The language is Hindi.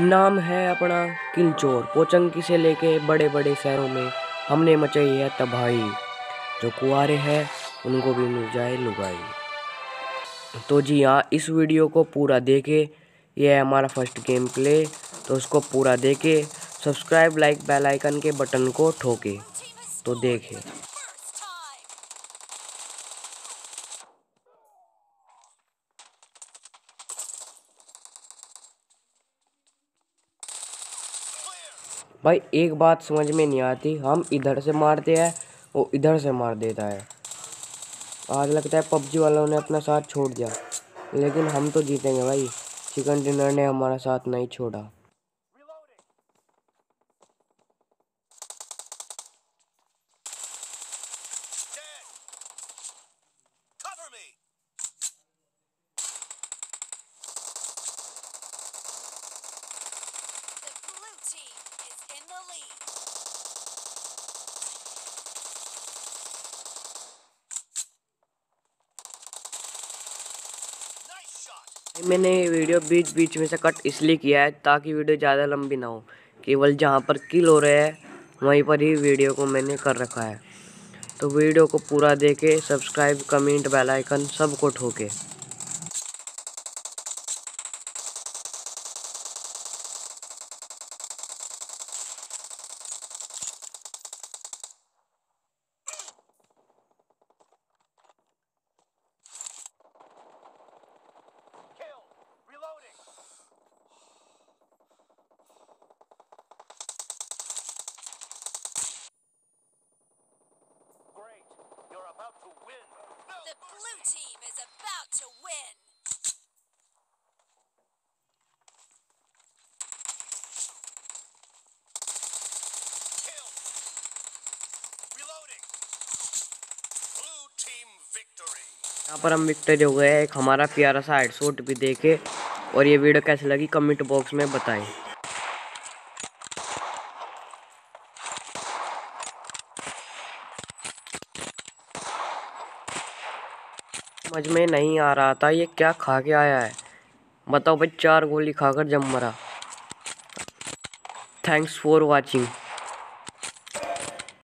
नाम है अपना किलचोर, पोचंकी से लेके बड़े बड़े शहरों में हमने मचाई है तबाही। जो कुआरे हैं, उनको भी मिल जाए लुगाई। तो जी हाँ इस वीडियो को पूरा देखे। ये है हमारा फ़र्स्ट गेम प्ले। तो उसको पूरा देखे। सब्सक्राइब, लाइक, बेल आइकन के बटन को ठोके। तो देखें। भाई, एक बात समझ में नहीं आती। हम इधर से मारते हैं, वो इधर से मार देता है। आज लगता है पबजी वालों ने अपना साथ छोड़ दिया। लेकिन हम तो जीतेंगे भाई। चिकन डिनर ने हमारा साथ नहीं छोड़ा। मैंने ये वीडियो बीच बीच में से कट इसलिए किया है ताकि वीडियो ज़्यादा लंबी ना हो। केवल जहाँ पर किल हो रहे हैं, वहीं पर ही वीडियो को मैंने कर रखा है। तो वीडियो को पूरा देखे सब्सक्राइब कमेंट बेल आइकन सबको ठोके। Blue team is about to win. Kill. Reloading. Blue team victory. यहाँ पर हम विक्टर हो गए एक हमारा प्यारा सा हेडशॉट भी देखे और ये वीडियो कैसी लगी कमेंट बॉक्स में बताएँ समझ में नहीं आ रहा था ये क्या खा के आया है। बताओ भाई, चार गोली खाकर जम मरा। Thanks for watching